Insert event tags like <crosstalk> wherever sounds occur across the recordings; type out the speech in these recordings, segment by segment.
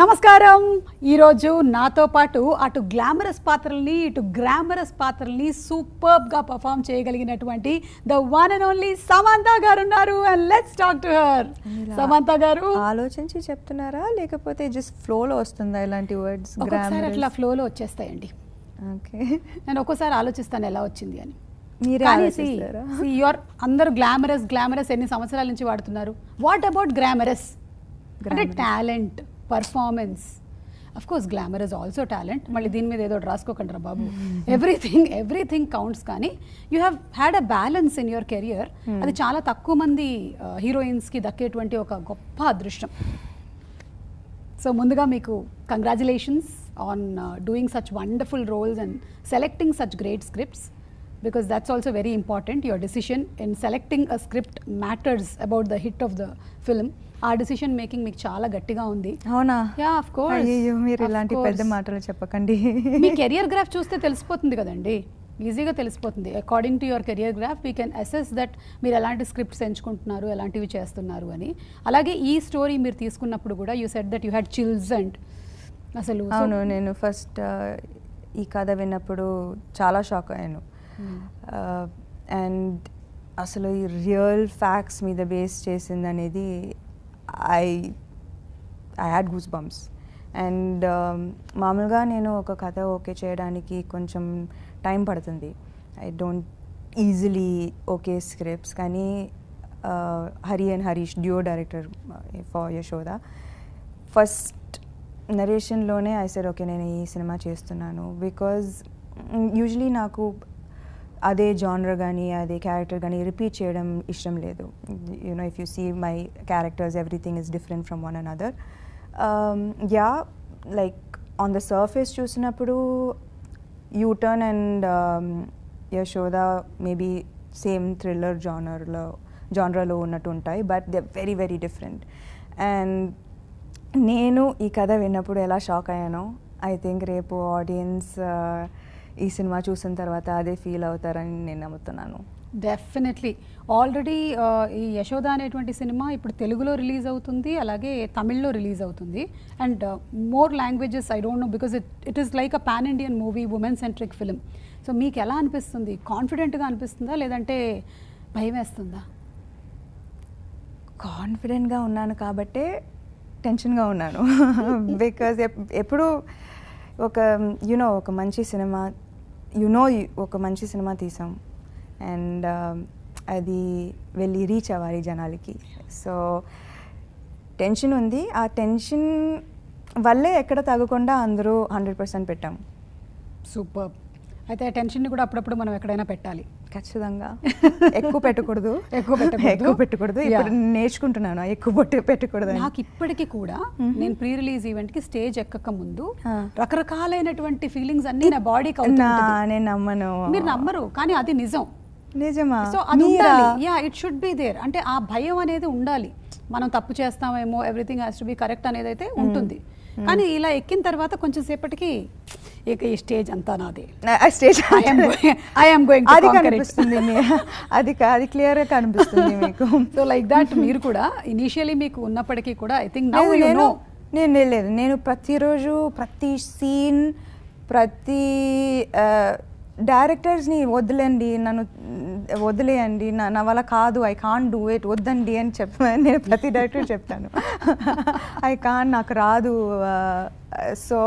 నమస్కారం. ఈరోజు నాతో పాటు అటు గ్లామరస్ పాత్రల్ని ఇటు గ్లామరస్ పాత్రల్ని సూపర్బ్గా పర్ఫామ్ చేయగలిగినటువంటి the one and only Samantha గారు ఉన్నారు and let's talk to her? Samantha గారు. ఆలోచించి చెప్తున్నారా? లేకపోతే జస్ట్ ఫ్లోలో వస్తుందా ఇలాంటి వర్డ్స్ ఒక్కొక్కసారి అట్లా ఫ్లోలో వచ్చేస్తాయండి. ఓకే. నేను ఒక్కోసారి ఆలోచిస్తాను ఎలా వచ్చింది అని. యువర్ అందరూ గ్లామరస్ గ్లామరస్ ఎన్ని సంవత్సరాల నుంచి వాడుతున్నారు? వాట్ అబౌట్ గ్లామరస్ అంటే. Talent performance of course glamour is also talent మళ్ళీ దీని మీద ఏదో రాసుకోకండి రా బాబు? ఎవ్రీథింగ్ ఎవ్రీథింగ్ కౌంట్స్ కానీ you have had a balance in your career అది చాలా తక్కువ మంది హీరోయిన్స్కి దక్కేటువంటి ఒక గొప్ప అదృష్టం. సో ముందుగా మీకు congratulations on doing such wonderful roles and selecting such great scripts because that's also very important your decision in selecting a script matters about the hit of the film uh decision making మీకు చాలా గట్టిగా ఉంది. అవునా? Yeah of course మీరు ఇలాంటి పెద్ద మాటలు చెప్పకండి. మీ కెరియర్ గ్రాఫ్ చూస్తే తెలిసిపోతుంది కదండి. ఈజీగా తెలిసిపోతుంది. According to your career graph we can assess that మీరు ఎలాంటి స్క్రిప్ట్స్ ఎంచుకుంటున్నారు ఎలాంటివి చేస్తున్నారు అని. అలాగే ఈ స్టోరీ మీరు తీసుకున్నప్పుడు కూడా you said that you had chills and అసలు అవును నేను ఫస్ట్ ఈ కథ విన్నప్పుడు చాలా షాక్ అయ్యాను. అండ్ అసలు ఈ రియల్ ఫ్యాక్ట్స్ మీద బేస్ చేసింది అనేది I I had goose bumps and మామూలుగా నేను ఒక కథ ఓకే చేయడానికి కొంచెం టైం పడుతుంది. I don't easily okay scripts కానీ Hari and Harish duo director for Yashoda. First నరేషన్లోనే I sir okay నేను ఈ సినిమా చేస్తున్నాను. బికాజ్ యూజువలీ నాకు అదే జానర్ కానీ అదే క్యారెక్టర్ కానీ రిపీట్ చేయడం ఇష్టం లేదు. You know if you see my characters everything is different from one other yeah like on the surface చూసినప్పుడు U Turn and Yashoda maybe same thriller జానర్లో జానర్లో ఉన్నట్టు ఉంటాయి but they very very different and నేను ఈ కథ విన్నప్పుడు ఎలా shock అయ్యానో ఐ థింక్ రేపు ఆడియన్స్ ఈ సినిమా చూసిన తర్వాత అదే ఫీల్ అవుతారని నేను నమ్ముతున్నాను. డెఫినెట్లీ ఆల్రెడీ ఈ యశోద అనేటువంటి సినిమా ఇప్పుడు తెలుగులో రిలీజ్ అవుతుంది అలాగే తమిళ్ళో రిలీజ్ అవుతుంది. And more languages I don't know because it it is like a pan Indian movie women centric film so మీకు ఎలా అనిపిస్తుంది? కాన్ఫిడెంట్గా అనిపిస్తుందా? లేదంటే భయం వేస్తుందా? కాన్ఫిడెంట్గా ఉన్నాను కాబట్టే టెన్షన్గా ఉన్నాను. <laughs> బికాజ్ ఎప్పుడు ఒక యునో ఒక మంచి సినిమా యు నో ఒక మంచి సినిమా తీసాం. అండ్ um, అది వెళ్ళి రీచ్ అవ్వాలి జనాలకి. సో టెన్షన్ ఉంది. ఆ టెన్షన్ వల్లే ఎక్కడ తగ్గకుండా అందరూ హండ్రెడ్ పర్సెంట్ పెట్టాం. సూపర్ అయితే ఆ టెన్షన్ని కూడా అప్పుడప్పుడు మనం ఎక్కడైనా పెట్టాలి. ఖచ్చితంగా. <laughs> ఎక్కువ పెట్టకూడదు. ఎక్కువ. <laughs> ఎక్కువ పెట్టకూడదు. ఇప్పుడు. నేర్చుకుంటున్నాను ఎక్కువ పెట్ట పెట్టకూడదు నాకు ఇప్పటికీ కూడా నేను ప్రీ రిలీజ్ ఈవెంట్కి స్టేజ్ ఎక్కక ముందు. రకరకాలైనటువంటి ఫీలింగ్స్ అన్ని నా బాడీకి నా నేను నమ్మను. మీరు నమ్మరు కానీ అది నిజం. నిజమా? సో అది yeah it should be there అంటే ఆ భయం అనేది ఉండాలి. మనం తప్పు చేస్తామేమో everything has to be correct అనేది అయితే ఉంటుంది. కానీ ఇలా ఎక్కిన తర్వాత కొంచెం సేపటికి ఇక ఈ స్టేజ్ అంతా నాదే. స్టేజ్ ఐఎమ్ గోయింగ్ అది కనిపిస్తుంది అది అది క్లియర్గా కనిపిస్తుంది మీకు. సో లైక్ దట్ మీరు కూడా ఇనిషియలీ మీకు ఉన్నప్పటికీ కూడా ఐ థింక్ నౌ యు నేను నో నేను లేదు. నేను ప్రతిరోజు ప్రతి సీన్ ప్రతి డైరెక్టర్స్ని వదిలేండి నన్ను వదిలేయండి నా నా వల్ల కాదు ఐ కాన్ డూ ఇట్ వద్దండి అని చెప్ప నేను ప్రతి డైరెక్టర్ చెప్తాను. <laughs> ఐ కాన్ నాకు రాదు uh, సో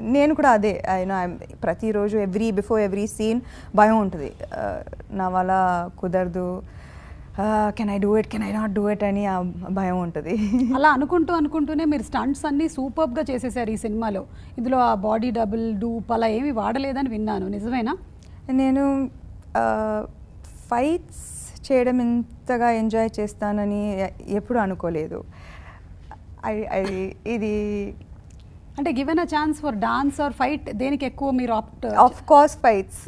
నేను కూడా అదే అయినా ప్రతిరోజు ఎవ్రీ బిఫోర్ ఎవ్రీ సీన్ భయం ఉంటుంది. Uh, నా వల్ల కుదరదు can I do it can I not do it అని ఆ భయం ఉంటుంది. అలా అనుకుంటూ అనుకుంటూనే మీరు స్టంట్స్ అన్ని సూపర్బ్గా చేసేసారు ఈ సినిమాలో. ఇందులో ఆ బాడీ డబుల్ డూప్ అలా ఏమి వాడలేదని విన్నాను. నిజమేనా? నేను ఫైట్స్ చేయడం ఇంతగా ఎంజాయ్ చేస్తానని ఎప్పుడు అనుకోలేదు. ఇది అంటే given a chance for dance or fight దేనికి ఎక్కువ మీరు opt of course fights?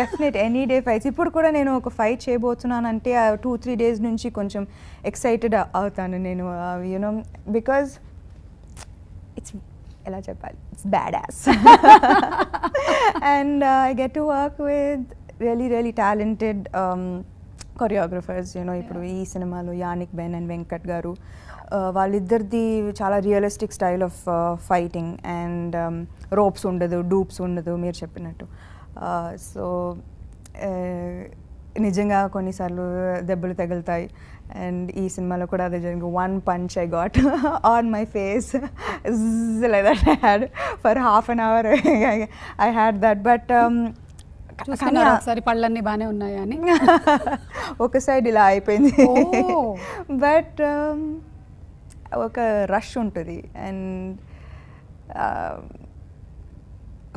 Definite any day fights ఇప్పుడు కూడా నేను ఒక ఫైట్ చేయబోతున్నానంటే టూ త్రీ డేస్ నుంచి కొంచెం ఎక్సైటెడ్ అవుతాను నేను. యూనో బికాజ్ ఇట్స్ ఎలా చెప్పాలి? It's bad ass and I get to work with really really talented choreographers you know ఇప్పుడు ఈ సినిమాలో యానిక్ బెన్ అండ్ వెంకట్ గారు. వాళ్ళిద్దరిది చాలా realistic style of fighting and ropes ఉండదు డూప్స్ ఉండదు మీరు చెప్పినట్టు. సో నిజంగా కొన్నిసార్లు దెబ్బలు తగులుతాయి. అండ్ ఈ సినిమాలో కూడా అదే జరిగింది. One punch I got on my face I had for half an hour I had that but ఒకసారి పళ్ళన్నీ బాగానే ఉన్నాయా అని? <laughs> ఒక సైడ్ ఇలా అయిపోయింది. బట్ <laughs> ఒక రష్ ఉంటుంది. అండ్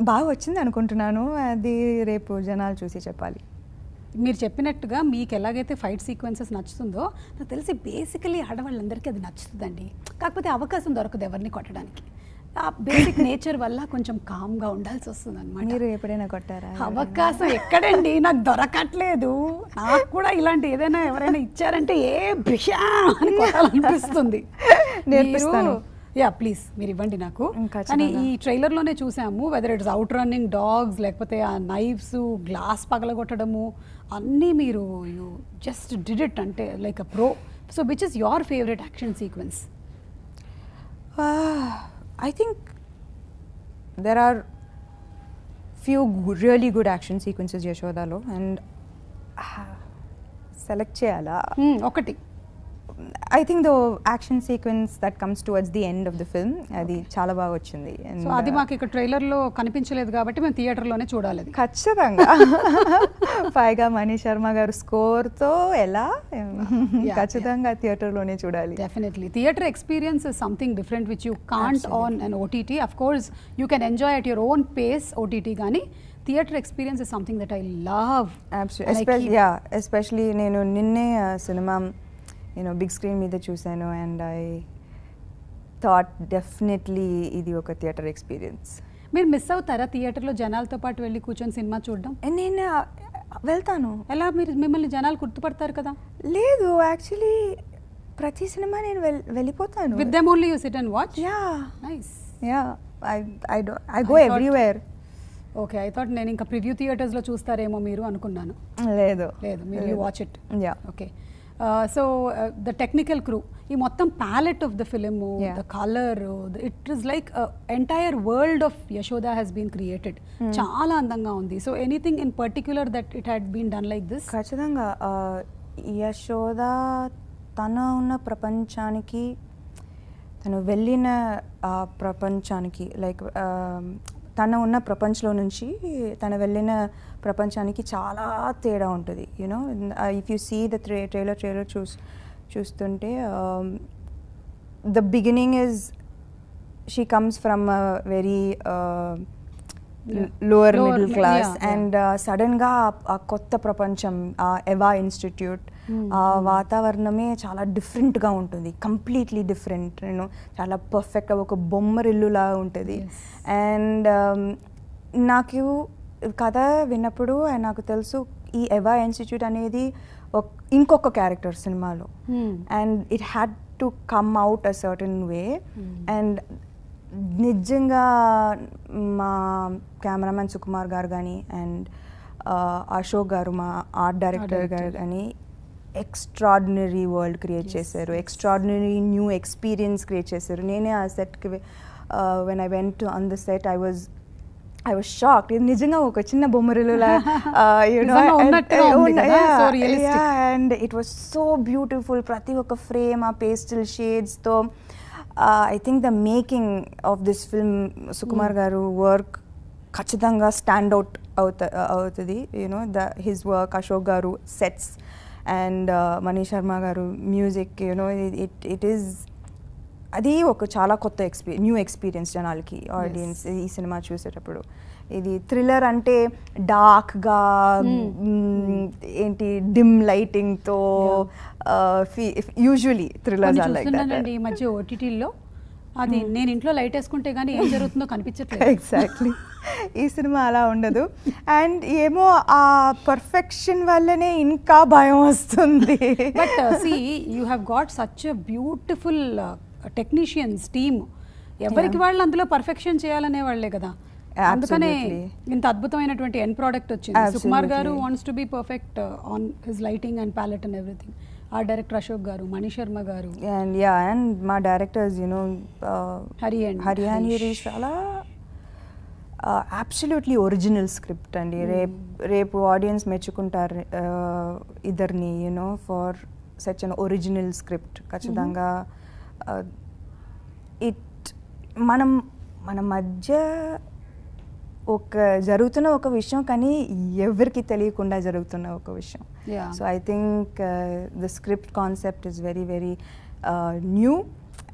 బాగా వచ్చింది అనుకుంటున్నాను. అది రేపు జనాలు చూసి చెప్పాలి. మీరు చెప్పినట్టుగా మీకు ఎలాగైతే ఫైట్ సీక్వెన్సెస్ నచ్చుతుందో నాకు తెలిసి బేసికలీ ఆడవాళ్ళందరికీ అది నచ్చుతుందండి. కాకపోతే అవకాశం దొరకదు ఎవరిని కొట్టడానికి. ఆ బేసిక్ నేచర్ వల్ల కొంచెం కామ్గా ఉండాల్సి వస్తుంది అనమాట మీరు ఎప్పుడైనా కొట్టారా? అవకాశం ఎక్కడండి? నాకు దొరకట్లేదు. నాకు కూడా ఇలాంటి ఏదైనా ఎవరైనా ఇచ్చారంటే ఏ బిషా అని కొట్టాలనిపిస్తుంది. నేర్పిస్తాను. యా ప్లీజ్ మీరు ఇవ్వండి నాకు. కానీ. ఈ ట్రైలర్లోనే చూసాము whether it's out running dogs లేకపోతే ఆ నైఫ్స్ గ్లాస్ పగలగొట్టడము అన్నీ మీరు యూ జస్ట్ డిడ్ ఇట్ అంటే like a pro so which is your favourite action sequence I think there are few really good action sequences యశోదాలో అండ్ సెలెక్ట్ చేయాలా ఒకటి. I think those action sequence that comes towards the end of the film అది చాలా బాగా వచ్చింది. So అది uh, మాకు ఇక్కడ ట్రైలర్లో కనిపించలేదు కాబట్టి మేము థియేటర్లోనే చూడాలి ఖచ్చితంగా. <laughs> పైగా మనీష్ శర్మ గారు స్కోర్తో ఎలా ఖచ్చితంగా థియేటర్లోనే చూడాలి. Definitely theatre experience is something different which you can't on and OTT of course you can enjoy at your own pace OTT కానీ theatre experience is something that I love especially నేను నిన్నే సినిమా నేను బిగ్ స్క్రీన్ మీద చూశాను and I thought definitely ఇది ఒక theatre experience మీరు మిస్ అవుతారా థియేటర్లో జనాలతో పాటు వెళ్ళి కూర్చొని సినిమా చూడడం? నేను ఆ, వెళ్తాను. ఎలా మీరు మిమ్మల్ని జనాలు గుర్తుపడతారు కదా? లేదు యాక్చువల్లీ ప్రతి సినిమా నేను వెళ్ళిపోతాను. With them only you sit and watch yeah nice yeah I I do I go everywhere okay I thought నేను ఇంకా ప్రివ్యూ థియేటర్స్లో చూస్తారేమో మీరు అనుకున్నాను. లేదు. లేదు మీరు watch it yeah okay so the technical crew ఈ మొత్తం palette of the film Yeah. The colour it is like entire world of Yashoda has been created చాలా అందంగా ఉంది. So anything in particular that it had been done like this ఖచ్చితంగా యశోద తన ఉన్న ప్రపంచానికి తను వెళ్ళిన ప్రపంచానికి లైక్ తన ఉన్న ప్రపంచంలో నుంచి తను వెళ్ళిన ప్రపంచానికి చాలా తేడా ఉంటుంది you know if you see the tray trailer trailer చూస్ చూస్తుంటే the beginning is she comes from very Lower middle class. And సడన్గా ఆ కొత్త ప్రపంచం ఆ ఎవా ఇన్స్టిట్యూట్ Hmm. ఆ వాతావరణమే చాలా డిఫరెంట్గా ఉంటుంది కంప్లీట్లీ డిఫరెంట్ నేను చాలా పర్ఫెక్ట్గా ఒక బొమ్మరిల్లులా ఉంటుంది Yes. అండ్ నాకు కథ విన్నప్పుడు నాకు తెలుసు ఈ ఎవా ఇన్స్టిట్యూట్ అనేది ఇంకొక క్యారెక్టర్ సినిమాలో and it had to come out a certain way Hmm. And నిజంగా మా కెమెరామెన్ సుకుమార్ గారు కానీ అండ్ అశోక్ గారు మా ఆర్ట్ డైరెక్టర్. గారు కానీ ఎక్స్ట్రాడినరీ వరల్డ్ క్రియేట్ చేశారు. ఎక్స్ట్రాడినరీ న్యూ ఎక్స్పీరియన్స్ క్రియేట్ చేశారు నేనే ఆ సెట్కి when I went on the set I was I was shock ఇది నిజంగా ఒక చిన్న బొమ్మరిలులా. And it was so beautiful ప్రతి ఒక్క ఫ్రేమ్ ఆ pastel షేడ్స్తో I think the making of this film Sukumar గారు వర్క్ ఖచ్చితంగా స్టాండ్ అవుట్ అవుత అవుతుంది. You know the his work Ashok గారు సెట్స్ అండ్ మనీ శర్మ గారు music you know it it is అది ఒక చాలా కొత్త ఎక్స్పీ న్యూ ఎక్స్పీరియన్స్ జనాలకి ఆడియన్స్ ఈ సినిమా చూసేటప్పుడు. ఇది థ్రిల్లర్ అంటే డార్క్గా ఏంటి డిమ్ లైటింగ్తో యూజువలీ థ్రిల్లర్స్ లైక్ చూస్తున్నానండి ఈ మధ్య ఓటీటీలో అది నేను ఇంట్లో లైట్ వేసుకుంటే గానీ ఏం జరుగుతుందో కనిపించట్లేదు. ఎగ్జాక్ట్లీ ఈ సినిమా అలా ఉండదు. అండ్ ఏమో ఆ పర్ఫెక్షన్ వల్లనే ఇంకా భయం వస్తుంది. But see you have got such beautiful technicians team ఎవరికి. వాళ్ళు అందులో పర్ఫెక్షన్ చేయాలనే వాళ్ళే కదా అందుకనే. ఇంత అద్భుతమైనటువంటి ఎండ్ ప్రోడక్ట్ వచ్చింది సుకుమార్ గారు. Wants to be perfect on his lighting and palette and everything ఆ డైరెక్టర్ అశోక్ గారు మణి శర్మ గారు అండ్ యా అండ్ మా directors you know Hari and హరియాని హరీష్. చాలా అబ్సల్యూట్లీ ఒరిజినల్ స్క్రిప్ట్ అండి రేపు రేపు ఆడియన్స్ మెచ్చుకుంటారు uh, ఇద్దరిని you know for such an original script ఖచ్చితంగా ఇట్ మనం మన మధ్య ఒక జరుగుతున్న ఒక విషయం కానీ ఎవరికి తెలియకుండా జరుగుతున్న ఒక విషయం Yeah. So I think the script concept is very very new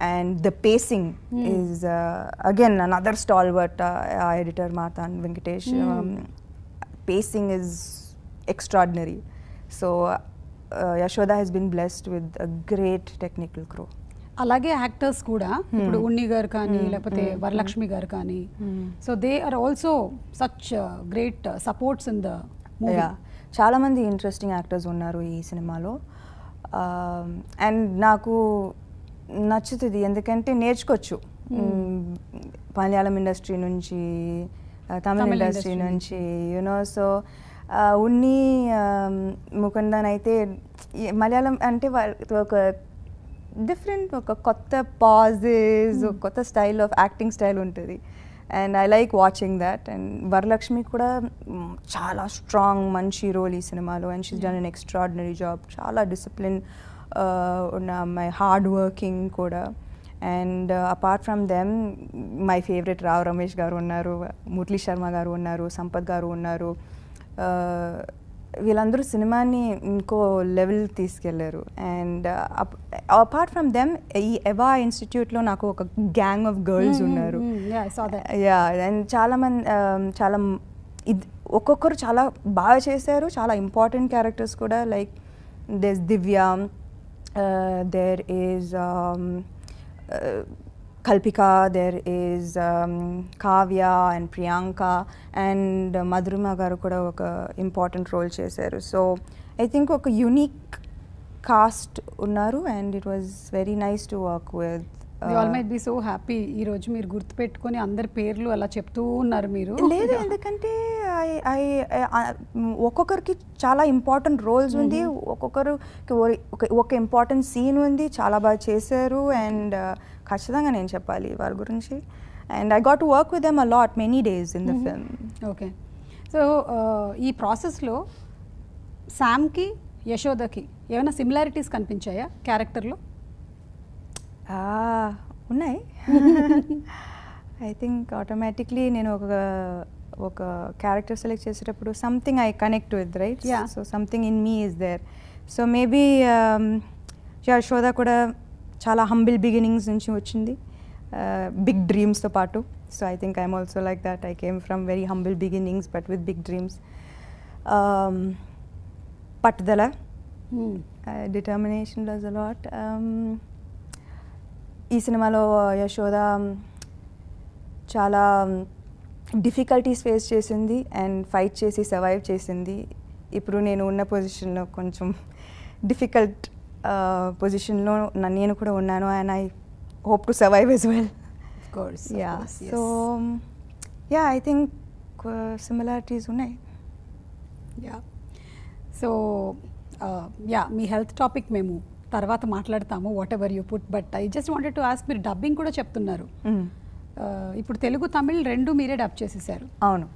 and the pacing is again another star but editor Marthand Venkatesh pacing is extraordinary. So uh, Yashoda has been blessed with a great technical crew. అలాగే actors కూడా ఇప్పుడు ఉన్ని గారు కానీ లేకపోతే వరలక్ష్మి గారు కానీ. So they are also such great supports in the movie Yeah. చాలా మంది ఇంట్రెస్టింగ్ యాక్టర్స్ ఉన్నారు ఈ సినిమాలో. అండ్ నాకు నచ్చుతుంది ఎందుకంటే నేర్చుకోవచ్చు. మలయాళం ఇండస్ట్రీ నుంచి తమిళ ఇండస్ట్రీ నుంచి you know so Unni Mukundan అయితే మలయాళం అంటే ఒక డిఫరెంట్ ఒక కొత్త పాజెస్ కొత్త స్టైల్ ఆఫ్ యాక్టింగ్ స్టైల్ ఉంటుంది. And I like watching that and Varalakshmi కూడా చాలా స్ట్రాంగ్ మంచి రోల్ ఈ సినిమాలో. And she's done an extraordinary job చాలా డిసిప్లిన్ ఉన్న మై హార్డ్ వర్కింగ్ కూడా. And apart from them my favourite Rao Ramesh గారు ఉన్నారు మురళీ శర్మ గారు ఉన్నారు సంపత్ గారు ఉన్నారు. Uh, వీళ్ళందరూ సినిమాని ఇంకో లెవెల్ తీసుకెళ్ళారు. అండ్ అపార్ట్ ఫ్రమ్ దెమ్ ఈ ఎవా ఇన్స్టిట్యూట్లో నాకు ఒక గ్యాంగ్ ఆఫ్ గర్ల్స్ ఉన్నారు. యా అండ్ చాలా మంది చాలా మ్- ఇద్- ఒక్కొక్కరు చాలా బాగా చేశారు చాలా ఇంపార్టెంట్ క్యారెక్టర్స్ కూడా. Like these Divya there is Kalpika there is Kavya and Priyanka and Madhurima గారు కూడా ఒక ఇంపార్టెంట్ రోల్ చేశారు. సో ఐ థింక్ ఒక యునిక్ కాస్ట్ ఉన్నారు and it was very nice to work with all might be so happy ఈ రోజు మీరు గుర్తుపెట్టుకొని అందరి పేర్లు అలా చెప్తూ ఉన్నారు మీరు. లేదు <laughs> ఎందుకంటే I- I- ఒక్కొక్కరికి చాలా ఇంపార్టెంట్ రోల్స్ ఉంది. ఒక్కొక్కరు ఒక ఇంపార్టెంట్ సీన్ ఉంది. చాలా బాగా చేశారు. అండ్ ఖచ్చితంగా నేను చెప్పాలి వాళ్ళ గురించి. And I got work with them a lot many days in the film okay so ఈ ప్రాసెస్లో శామ్కి యశోదకి ఏమైనా సిమిలారిటీస్ కనిపించాయా క్యారెక్టర్లో ఉన్నాయి. ఐ థింక్ ఆటోమేటిక్లీ నేను ఒక ఒక క్యారెక్టర్ సెలెక్ట్ చేసేటప్పుడు something I connect with right. So something in me is there so maybe Yashoda కూడా చాలా హంబిల్ బిగినింగ్స్ నుంచి వచ్చింది. బిగ్ డ్రీమ్స్తో పాటు. So I think I'm also like that I came from very humble beginnings but with big dreams పట్టుదల determination does a lot ఈ సినిమాలో యశోద చాలా డిఫికల్టీస్ ఫేస్ చేసింది అండ్ ఫైట్ చేసి సర్వైవ్ చేసింది. ఇప్పుడు నేను ఉన్న పొజిషన్లో కొంచెం డిఫికల్ట్ పొజిషన్లో నేను కూడా ఉన్నాను and I hope to survive as well. Course yeah so yeah I think similarities ఉన్నాయి. Yeah so yeah me health topic మేము తర్వాత మాట్లాడతాము whatever you put but I just wanted to ask మీరు డబ్బింగ్ కూడా చెప్తున్నారు. Mm. Uh, ఇప్పుడు తెలుగు తమిళ్ రెండు మీరే డబ్ చేసేసారు. అవును.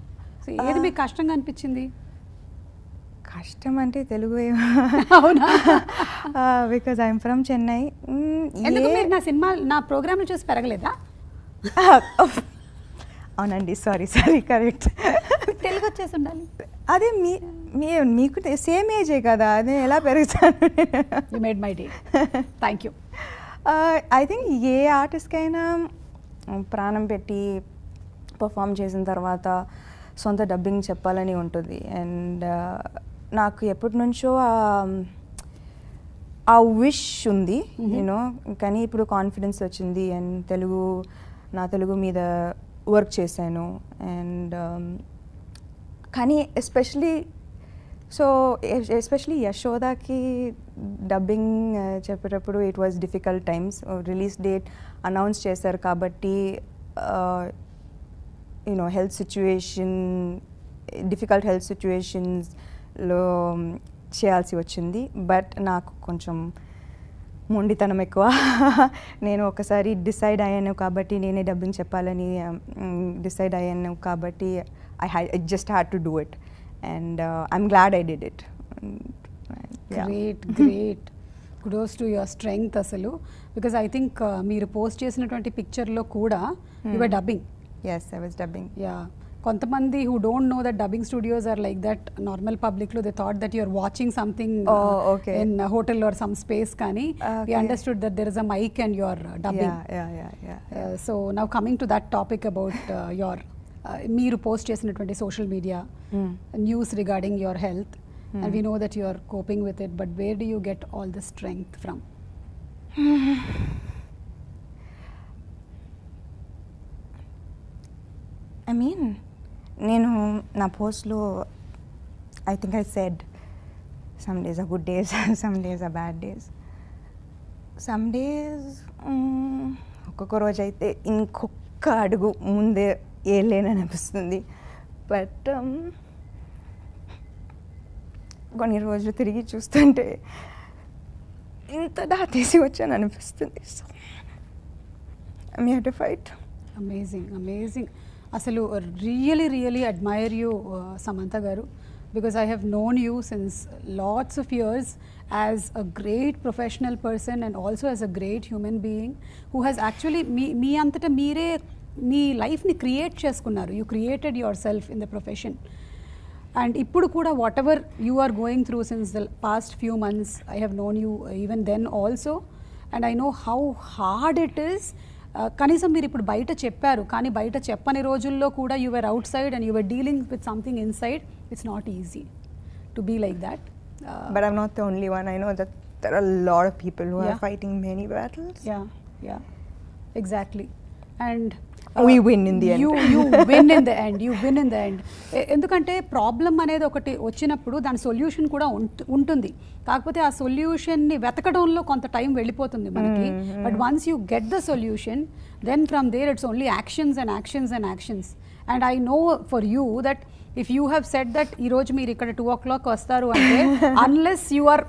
సో ఏది మీకు కష్టంగా అనిపించింది? కష్టం అంటే తెలుగు అవునా? బికాజ్ ఐఎమ్ ఫ్రమ్ చెన్నై ఎందుకు మీరు నా సినిమా నా ప్రోగ్రామ్ చూసి పెరగలేదా? అవునండి సారీ సారీ కరెక్ట్ తెలుగు వచ్చేసి ఉండాలి. అదే మీ మీ మీకు సేమ్ ఏజే కదా అదే ఎలా పెరుగుతాను? Made my day thank you I think a ఆర్టిస్ట్కైనా ప్రాణం పెట్టి పర్ఫామ్ చేసిన తర్వాత సొంత డబ్బింగ్ చెప్పాలని ఉంటుంది. అండ్ నాకు ఎప్పటి నుంచో ఆ- విష్ ఉంది యూనో కానీ ఇప్పుడు కాన్ఫిడెన్స్ వచ్చింది అండ్ తెలుగు నా తెలుగు మీద వర్క్ చేశాను. అండ్ కానీ ఎస్పెషలీ సో ఎస్పెషలీ యశోదాకి డబ్బింగ్ చెప్పేటప్పుడు it was difficult times release date announce చేశారు కాబట్టి you know health situation difficult health సిచ్యువేషన్స్లో చేయాల్సి వచ్చింది. బట్ నాకు కొంచెం మొండితనం ఎక్కువ. <laughs> నేను ఒకసారి డిసైడ్ అయ్యాను కాబట్టి నేనే డబ్బింగ్ చెప్పాలని um, డిసైడ్ అయ్యాను కాబట్టి I I just had to do it and I'm glad I did it great great kudos to your strength అసలు బికాజ్ ఐ థింక్ మీరు పోస్ట్ చేసినటువంటి పిక్చర్లో కూడా your dubbing as I was dubbing yeah కొంతమంది who don't know that dubbing studios are like that normal పబ్లిక్లో they thought that you're watching something. In hotel or some space కానీ Okay. Understood that there is a mic and your dubbing yeah yeah yeah so now coming to that topic about your మీరు post చేసినటువంటి social media news regarding your health and we know that you are coping with it but where do you get all the strength from I mean నేను నా పోస్ట్లో I think I said some days are good days some days are bad days some days ఒక్కొక్క రోజు అయితే ఇంకొక అడుగు ముందే వేయలేనని అనిపిస్తుంది. బట్ um, కొన్ని రోజులు తిరిగి చూస్తుంటే ఇంత దాటేసి వచ్చాను అనిపిస్తుంది. So I'm fight amazing amazing అసలు really really admire you Samantha garu. Because I have known you since lots of years as a great professional person and also as a great human being who has actually మీ మీ అంతటా మీరే మీ లైఫ్ని create చేసుకున్నారు. You created yourself in the profession and ఇప్పుడు కూడా whatever you are going through since the past few months I have known you even then also and I know how hard it is కనీసం మీరు ఇప్పుడు బయట చెప్పారు. కానీ బయట చెప్పని రోజుల్లో కూడా you were outside and you were dealing with something inside it's not easy to be like that only one. I know that there are a lot of people who Yeah. are fighting many battles. Yeah yeah exactly and We win in the end. You you win in the end you win in the end ఎందుకంటే problem అనేది ఒకటి వచ్చినప్పుడు దాని solution కూడా ఉంట్- ఉంటుంది. కాకపోతే ఆ సొల్యూషన్ని వెతకడంలో కొంత టైం వెళ్ళిపోతుంది మనకి. But once you get the solution then from there it's only actions and actions and actions and I know for you that if you have set that ఈ రోజు మీరు ఇక్కడ టూ ఓ క్లాక్ వస్తారు అంటే unless you are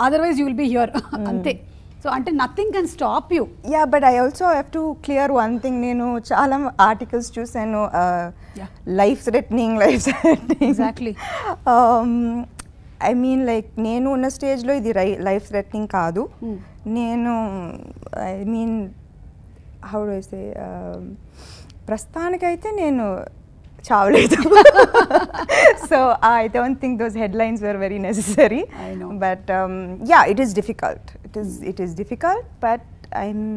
otherwise you will be here అంతే. So అంటే nothing can stop you yeah but I also have to clear one thing నేను చాలా ఆర్టికల్స్ చూసాను Yeah. Life threatening life threatening Exactly. I mean like నేను ఉన్న స్టేజ్లో ఇది life threatening కాదు Hmm. నేను I mean how do say ప్రస్తుతానికైతే నేను చావలేదు. So I don't think those headlines were very know. But yeah it is difficult it is it is difficult but I'm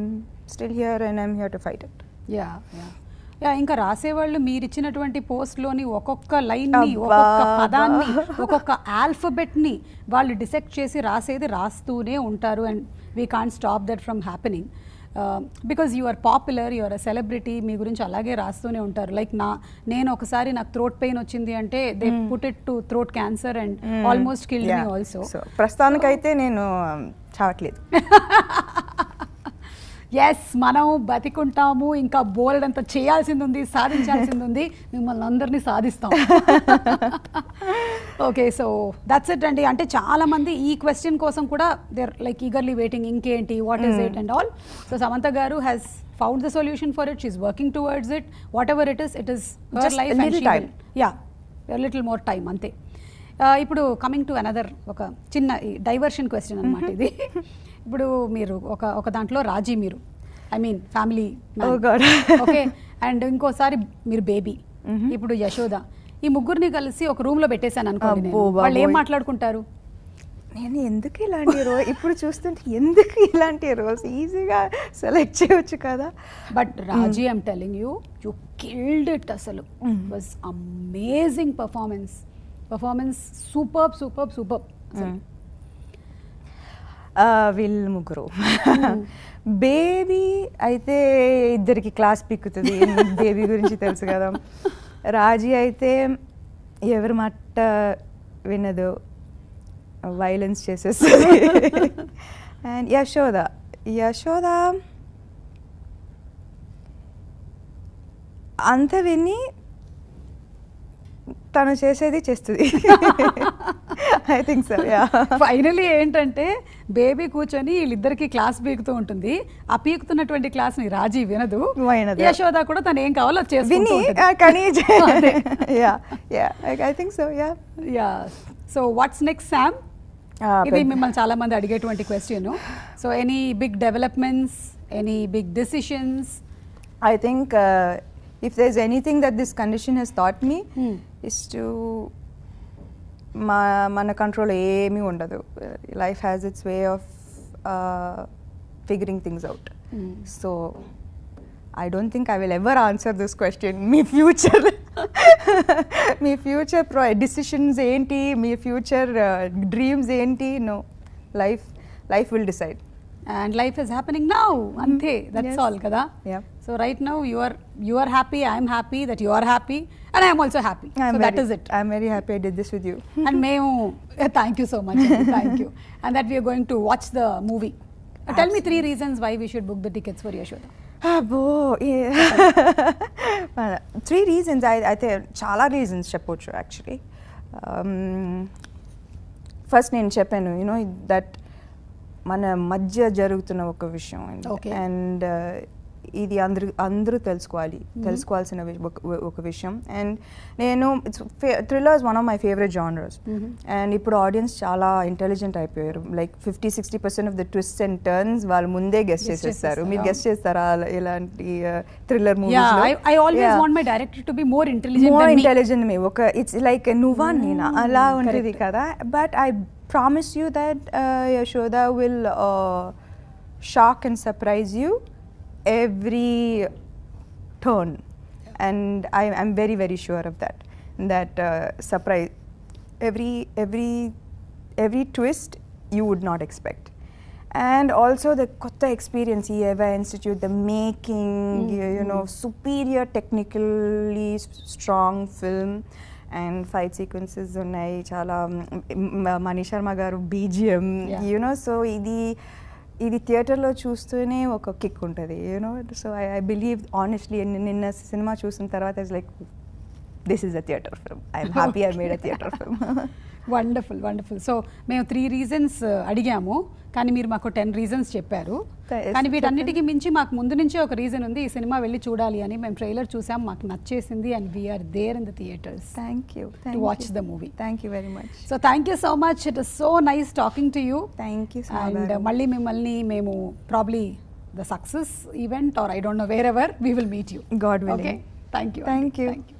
still here and I'm here to fight it yeah yeah yeah ఇంకా రాసేవాళ్ళు మీరు ఇచ్చినటువంటి పోస్ట్లోని ఒక్కొక్క లైన్ని ఒక్కొక్క. పదాన్ని ఒక్కొక్క ఆల్ఫబెట్ని వాళ్ళు డిసెక్ట్ చేసి రాసేది రాస్తూనే ఉంటారు. And we can't stop that from happening because you are popular you are a celebrity మీ గురించి అలాగే రాస్తూనే ఉంటారు. లైక్ నా నేను ఒకసారి నాకు థ్రోట్ పెయిన్ వచ్చింది అంటే they put it to throat cancer and almost kill me also ప్రస్తుతానికైతే నేను um, చావట్లేదు. <laughs> ఎస్ మనం బతికుంటాము ఇంకా బోల్డ్ అంత చేయాల్సింది ఉంది సాధించాల్సింది ఉంది మిమ్మల్ని అందరినీ సాధిస్తాం. <laughs> ఓకే సో దట్స్ ఇట్ అండి. అంటే చాలా మంది ఈ క్వశ్చన్ కోసం కూడా దేర్ లైక్ ఈగర్లీ వెయిటింగ్ ఇంకేంటి what is it and all so Samantha garu has found the solution for it she's working towards it whatever it is it is time. Yeah little more time అంతే. ఆ, ఇప్పుడు coming to another ఒక చిన్న diversion question అనమాట ఇది. ఇప్పుడు మీరు ఒక ఒక దాంట్లో రాజీ మీరు. I mean family. Okay and ఇంకోసారి మీరు బేబీ ఇప్పుడు యశోద. ఈ ముగ్గురిని కలిసి ఒక రూమ్లో పెట్టేశాను అనుకోండి వాళ్ళు ఏం. మాట్లాడుకుంటారు? నేను ఎందుకు ఇలాంటి రోల్ ఇప్పుడు చూస్తుంటే ఎందుకు ఇలాంటి రోల్స్ ఈజీగా సెలెక్ట్ చేయొచ్చు కదా. But Raji I'm telling you you killed it అసలు. Was amazing performance performance super super super వీళ్ళు ముగ్గురు. బేబీ అయితే ఇద్దరికి క్లాస్ పిక్కుతుంది. బేబీ గురించి తెలుసు కదా. రాజీ అయితే ఎవరి మాట వినదు. వైలెన్స్ చేసేస్తుంది. అండ్ యశోద. యశోద అంత విని తను చేసేది చేస్తుంది. I think so yeah finally ఏంటంటే బేబీ కూర్చొని వీళ్ళిద్దరికి క్లాస్ పీకుతూ ఉంటుంది. ఆ పీకుతున్నటువంటి క్లాస్ని రాజీ వినదు. యశోద కూడా తను ఏం కావాలో చేసుకుంటూ విని కానీ. Yeah yeah I think so yeah yeah so what's next Sam ఇది మిమ్మల్ని చాలా మంది అడిగేటువంటి question so any big developments any big decisions uh, if there's anything that this condition has taught me Hmm. is to మా మన control ఏమీ ఉండదు. Life has its way of figuring things out Hmm. So I don't think I will ever answer this question me future మీ future pro decisions ఏంటి? మీ future dreams ఏంటి? No life life will decide and life is happening now అంతే. That's Yes. All కదా? Yeah. So right now you are you are happy I'm happy that you are happy and I'm also happy I'm so that very, is it I'm very happy I did this with you. And మేము thank you so much thank you and that we're going to watch the movie tell me three reasons why we should book the tickets for Yashoda అబ్బో three reasons అయితే చాలా reasons చెప్పొచ్చు actually first నేను చెప్పాను you know that మన మధ్య జరుగుతున్న ఒక విషయం. అండ్ ఇది అందరూ అందరూ తెలుసుకోవాలి. తెలుసుకోవాల్సిన ఒక- విషయం. అండ్ నేను it's thriller is one of my favourite genres. And ఇప్పుడు ఆడియన్స్ చాలా ఇంటెలిజెంట్ అయిపోయారు. Like fifty sixty percent of the twist and turns వాళ్ళు ముందే గెస్ట్ చేసేస్తారు. మీరు. గెస్ట్ చేస్తారా ఇలాంటి థ్రిల్లర్ మోర్ ఇంటెలిజెంట్ మీ ఒక ఇట్స్ లైక్ నువ్వా నేనా అలా ఉంటుంది. కదా. But I promise you that Yashoda will shock and surprise you Every turn and I I'm very very sure of that that surprise every every every twist you would not expect and also the kotta experience eva institute the making you, you know superior technically s- strong film and fight sequences ఉన్నాయి చాలా money Sharma గారు BGM Yeah. You know so ఇది ఇది థియేటర్లో చూస్తూనే ఒక kick ఉంటుంది you know so I I believe honestly నిన్న సినిమా చూసిన తర్వాత is like this is a theatre film I'm happy I made a theatre film wonderful wonderful so మేము త్రీ రీజన్స్ అడిగాము. కానీ మీరు మాకు టెన్ రీజన్స్ చెప్పారు. కానీ వీటన్నిటికీ మించి మాకు ముందు నుంచే ఒక రీజన్ ఉంది. ఈ సినిమా వెళ్ళి చూడాలి అని మేము ట్రైలర్ చూసాం. మాకు నచ్చేసింది and we're there in the theatres thank you to watch the movie thank you very much so thank you so much it is so nice talking to you thank you and మళ్ళీ మిమ్మల్ని మేము probably the success event or I don't know wherever we will meet you God willing. Okay thank you Thank you. Thank you